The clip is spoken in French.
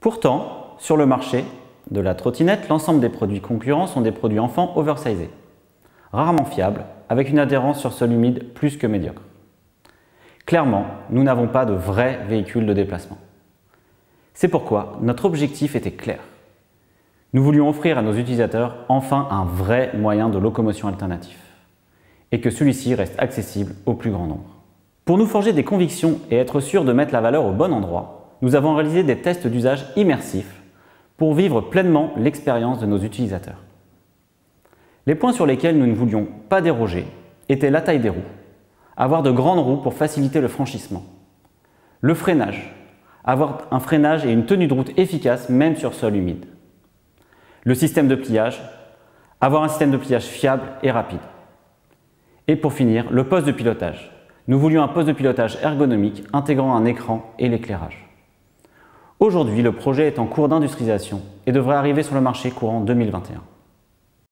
Pourtant, sur le marché de la trottinette, l'ensemble des produits concurrents sont des produits enfants oversizés, rarement fiables, avec une adhérence sur sol humide plus que médiocre. Clairement, nous n'avons pas de vrais véhicules de déplacement. C'est pourquoi notre objectif était clair. Nous voulions offrir à nos utilisateurs enfin un vrai moyen de locomotion alternatif et que celui-ci reste accessible au plus grand nombre. Pour nous forger des convictions et être sûr de mettre la valeur au bon endroit, nous avons réalisé des tests d'usage immersifs pour vivre pleinement l'expérience de nos utilisateurs. Les points sur lesquels nous ne voulions pas déroger étaient la taille des roues, avoir de grandes roues pour faciliter le franchissement, le freinage, avoir un freinage et une tenue de route efficace même sur sol humide, le système de pliage, avoir un système de pliage fiable et rapide. Et pour finir, le poste de pilotage. Nous voulions un poste de pilotage ergonomique intégrant un écran et l'éclairage. Aujourd'hui, le projet est en cours d'industrialisation et devrait arriver sur le marché courant 2021.